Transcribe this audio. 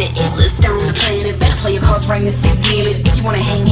the illest on the planet. Better play your cards right and sit with it. If you wanna hang